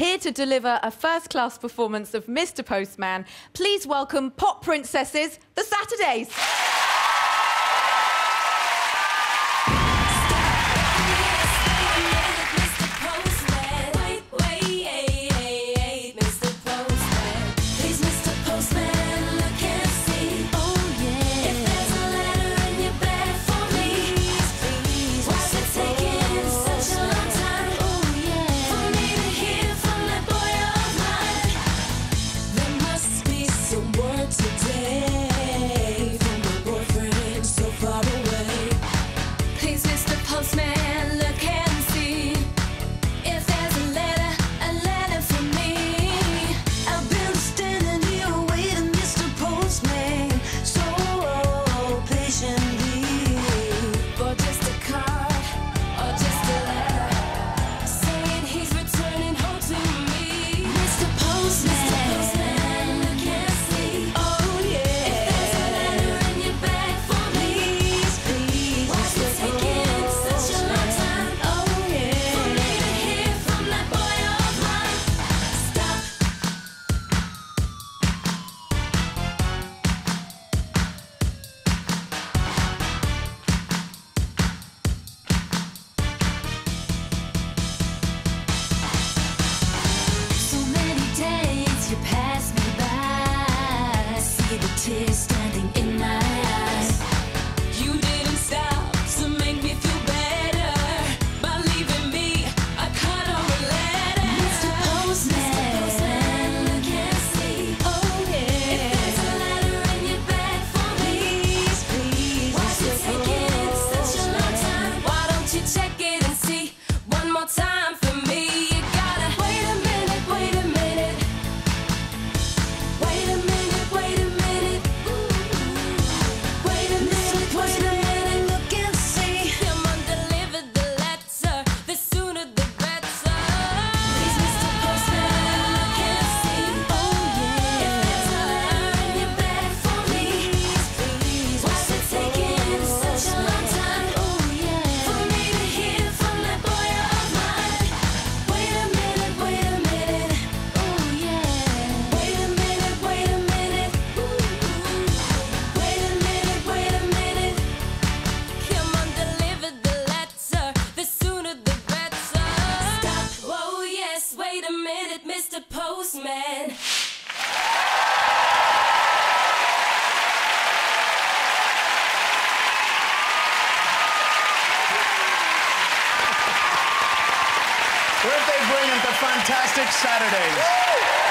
here to deliver a first class performance of Mr. Postman. Please welcome Pop Princesses, the Saturdays. you pass me by, I see the tears. was postman. Where'd they bring him to Fantastic Saturdays?